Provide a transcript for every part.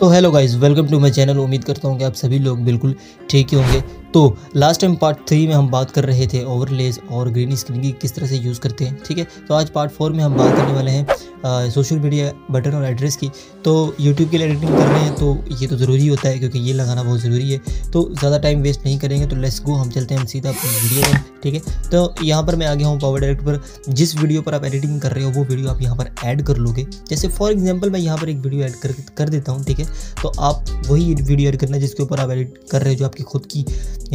तो hello guys welcome to my channel उम्मीद करता हूँ कि आप सभी लोग बिल्कुल ठीक ही होंगे। तो लास्ट टाइम पार्ट थ्री में हम बात कर रहे थे ओवरलेज और ग्रीन स्क्रीन की किस तरह से यूज़ करते हैं, ठीक है? तो आज पार्ट फोर में हम बात करने वाले हैं सोशल मीडिया बटन और एड्रेस की। तो यूट्यूब के लिए एडिटिंग कर रहे हैं तो ये तो ज़रूरी होता है क्योंकि ये लगाना बहुत ज़रूरी है। तो ज़्यादा टाइम वेस्ट नहीं करेंगे तो लेट्स गो हम चलते हैं सीधा वीडियो में, ठीक है? तो यहाँ पर मैं आ गया हूँ पावर डायरेक्ट पर। जिस वीडियो पर आप एडिटिंग कर रहे हो, वो वीडियो आप यहाँ पर ऐड कर लोगे। जैसे फॉर एग्ज़ाम्पल मैं यहाँ पर एक वीडियो ऐड कर देता हूँ, ठीक है? तो आप वही वीडियो ऐड करना जिसके ऊपर आप एडिट कर रहे हो, जो आपकी खुद की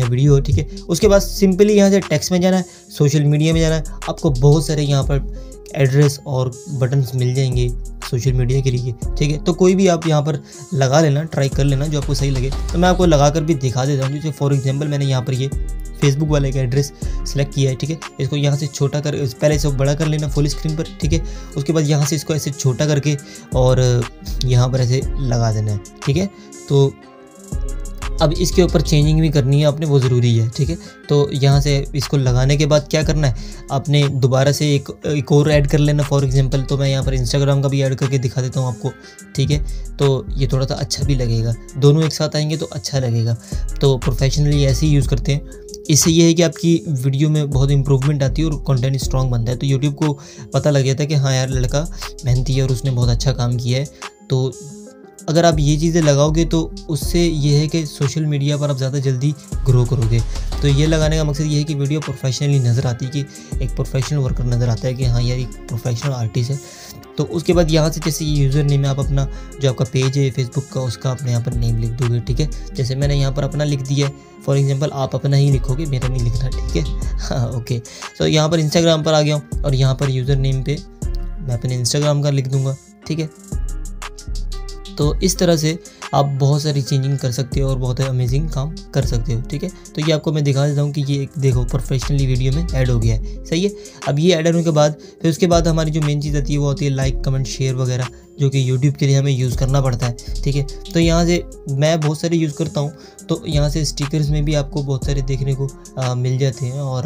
वीडियो हो ठीक है? उसके बाद सिंपली यहाँ से टेक्स्ट में जाना है सोशल मीडिया में जाना है। आपको बहुत सारे यहाँ पर एड्रेस और बटन्स मिल जाएँगे सोशल मीडिया के लिए, ठीक है? तो कोई भी आप यहाँ पर लगा लेना ट्राई कर लेना जो आपको सही लगे। तो मैं आपको लगा कर भी दिखा देता हूँ, जैसे फॉर एग्जांपल मैंने यहाँ पर ये फेसबुक वाले का एड्रेस सेलेक्ट किया है, ठीक है? इसको यहाँ से छोटा कर पहले इसको बड़ा कर लेना फुल स्क्रीन पर, ठीक है? उसके बाद यहाँ से इसको ऐसे छोटा करके और यहाँ पर ऐसे लगा देना है, ठीक है? तो अब इसके ऊपर चेंजिंग भी करनी है आपने, वो ज़रूरी है, ठीक है? तो यहाँ से इसको लगाने के बाद क्या करना है? आपने दोबारा से एक एक और ऐड कर लेना फॉर एग्जांपल तो मैं यहाँ पर इंस्टाग्राम का भी ऐड करके दिखा देता हूँ आपको, ठीक है? तो ये थोड़ा सा अच्छा भी लगेगा। दोनों एक साथ आएँगे तो अच्छा लगेगा। तो प्रोफेशनली ऐसे ही यूज़ करते हैं। इससे ये है कि आपकी वीडियो में बहुत इंप्रूवमेंट आती है और कंटेंट स्ट्रॉन्ग बनता है। तो यूट्यूब को पता लग गया था कि हाँ यार, लड़का मेहनती है और उसने बहुत अच्छा काम किया है। तो अगर आप ये चीज़ें लगाओगे तो उससे ये है कि सोशल मीडिया पर आप ज़्यादा जल्दी ग्रो करोगे। तो ये लगाने का मकसद ये है कि वीडियो प्रोफेशनली नज़र आती है कि एक प्रोफेशनल वर्कर नज़र आता है कि हाँ यार एक प्रोफेशनल आर्टिस्ट है। तो उसके बाद यहाँ से जैसे यूज़र नेम आप अपना जो आपका पेज है फेसबुक का, उसका अपने यहाँ पर नेम लिख दोगे, ठीक है? जैसे मैंने यहाँ पर अपना लिख दिया है। फॉर एग्जांपल आप अपना ही लिखोगे, मेरा नहीं लिखना, ठीक है? हाँ ओके सो यहाँ पर इंस्टाग्राम पर आ गया हूँ और यहाँ पर यूज़र नेम पे मैं अपने इंस्टाग्राम का लिख दूँगा, ठीक है? तो इस तरह से आप बहुत सारी चेंजिंग कर सकते हो और बहुत अमेजिंग काम कर सकते हो, ठीक है? तो ये आपको मैं दिखा देता हूँ कि ये एक देखो प्रोफेशनली वीडियो में ऐड हो गया है। सही है? अब ये ऐड होने के बाद, फिर उसके बाद हमारी जो मेन चीज़ आती है, वो होती है लाइक कमेंट शेयर वगैरह। जो कि यूट्यूब के लिए हमें यूज़ करना पड़ता है ठीक है? तो यहाँ से मैं बहुत सारे यूज़ करता हूँ तो यहाँ से स्टिकर्स में भी आपको बहुत सारे देखने को आ, मिल जाते हैं और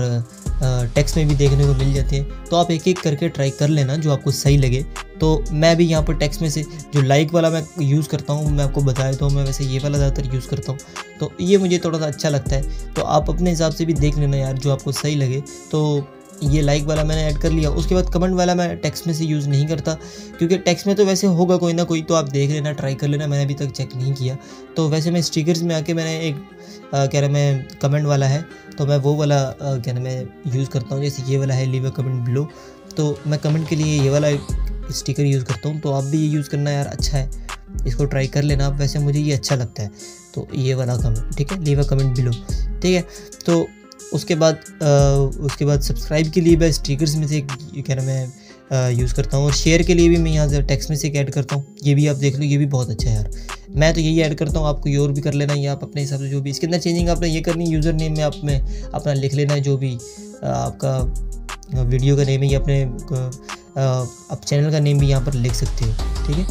टेक्स्ट में भी देखने को मिल जाते हैं। तो आप एक एक करके ट्राई कर लेना जो आपको सही लगे। तो मैं भी यहाँ पर टेक्स्ट में से जो लाइक वाला मैं यूज़ करता हूँ मैं आपको बताया तो मैं वैसे ये वाला ज़्यादातर यूज़ करता हूँ। तो ये मुझे थोड़ा सा अच्छा लगता है। तो आप अपने हिसाब से भी देख लेना यार जो आपको सही लगे। तो ये लाइक वाला मैंने ऐड कर लिया। उसके बाद कमेंट वाला मैं टेक्स्ट में से यूज़ नहीं करता, क्योंकि टेक्स्ट में तो वैसे होगा कोई ना कोई तो आप देख लेना ट्राई कर लेना, मैंने अभी तक चेक नहीं किया। तो वैसे मैं स्टिकर्स में आके मैंने एक कह रहा मैं कमेंट वाला है तो मैं वो वाला क्या ना मैं यूज़ करता हूँ। जैसे ये वाला है लीव अ कमेंट बिलो तो मैं कमेंट के लिए ये वाला स्टिकर यूज़ करता हूँ। तो आप भी ये यूज़ करना यार अच्छा है। इसको ट्राई कर लेना आप। वैसे मुझे ये अच्छा लगता है। तो ये वाला कमेंट ठीक है लीव अ कमेंट बिलो ठीक है। तो उसके बाद उसके बाद सब्सक्राइब के लिए मैं स्टिकर्स में से क्या नाम है यूज़ करता हूँ और शेयर के लिए भी मैं यहाँ से टेक्स्ट में से एक ऐड करता हूँ। ये भी आप देख लो, ये भी बहुत अच्छा है यार। मैं तो यही ऐड करता हूँ, आपको और भी कर लेना है आप अपने हिसाब से जो भी, इसके अंदर चेंजिंग आपने ये करनी यूज़र नेम में आप में अपना लिख लेना है जो भी आपका वीडियो का नेम है, या अपने आप चैनल का नेम भी यहाँ पर लिख सकते हो, ठीक है?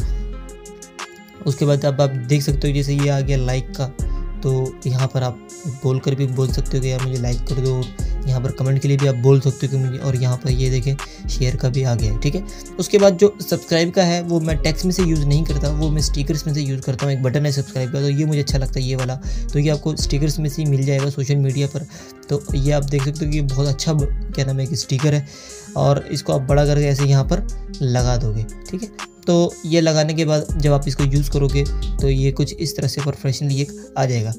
उसके बाद अब आप देख सकते हो, जैसे ये आ गया लाइक का। तो यहाँ पर आप बोल कर भी बोल सकते हो कि यार मुझे लाइक कर दो। यहाँ पर कमेंट के लिए भी आप बोल सकते हो कि मुझे और यहाँ पर ये देखें शेयर का भी आ गया है, ठीक है? उसके बाद जो सब्सक्राइब का है, वो मैं टेक्स्ट में से यूज़ नहीं करता, वो मैं स्टिकर्स में से यूज़ करता हूँ, एक बटन है सब्सक्राइब का तो ये मुझे अच्छा लगता है, ये वाला। तो ये आपको स्टिकर्स में से मिल जाएगा सोशल मीडिया पर। तो ये आप देख सकते हो कि बहुत अच्छा क्या नाम है, एक स्टिकर है। और इसको आप बड़ा करके ऐसे यहाँ पर लगा दोगे, ठीक है? तो ये लगाने के बाद जब आप इसको यूज़ करोगे तो ये कुछ इस तरह से प्रोफेशनली एक आ जाएगा।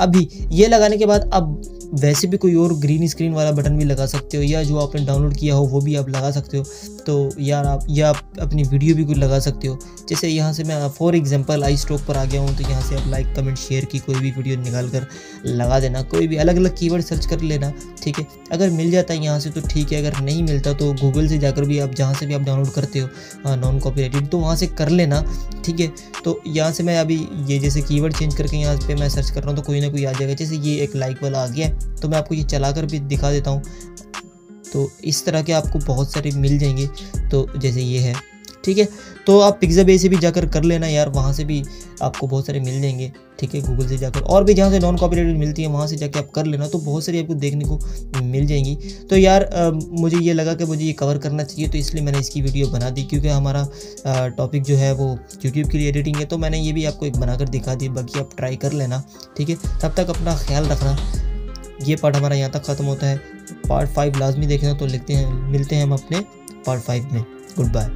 अभी ये लगाने के बाद अब वैसे भी कोई और ग्रीन स्क्रीन वाला बटन भी लगा सकते हो, या जो आपने डाउनलोड किया हो, वो भी आप लगा सकते हो। तो यार आप, या आप अपनी वीडियो भी कुछ लगा सकते हो। जैसे यहाँ से मैं फॉर एग्जांपल आई स्टॉक पर आ गया हूँ तो यहाँ से आप लाइक कमेंट शेयर की कोई भी वीडियो निकाल कर लगा देना। कोई भी अलग अलग कीवर्ड सर्च कर लेना, ठीक है? अगर मिल जाता है यहाँ से तो ठीक है, अगर नहीं मिलता तो गूगल से जाकर भी आप, जहाँ से भी आप डाउनलोड करते हो नॉन कॉपी तो वहाँ से कर लेना, ठीक है? तो यहाँ से मैं अभी ये जैसे कीवर्ड चेंज करके यहाँ पे मैं सर्च कर रहा हूँ तो कोई ना कोई आ जाएगा। जैसे ये एक लाइक वाला आ गया तो मैं आपको ये चला कर भी दिखा देता हूँ। तो इस तरह के आपको बहुत सारे मिल जाएँगे। तो जैसे ये है ठीक है? तो आप पिज़्ज़ा बे से भी जाकर कर लेना यार वहाँ से भी आपको बहुत सारे मिल जाएँगे ठीक है? गूगल से जाकर। और भी जहाँ से नॉन कॉपीराइटेड मिलती है वहाँ से जाके आप कर लेना तो बहुत सारी आपको देखने को मिल जाएँगी। तो यार आ, मुझे ये लगा कि मुझे ये कवर करना चाहिए तो इसलिए मैंने इसकी वीडियो बना दी क्योंकि हमारा टॉपिक जो है वो यूट्यूब के लिए एडिटिंग है तो मैंने ये भी आपको एक बनाकर दिखा दी बाकी आप ट्राई कर लेना ठीक है? तब तक अपना ख्याल रखना। ये पार्ट हमारा यहाँ तक ख़त्म होता है। पार्ट फाइव लाजमी देखना तो लिखते हैं, मिलते हैं हम अपने पार्ट फाइव में। Good bye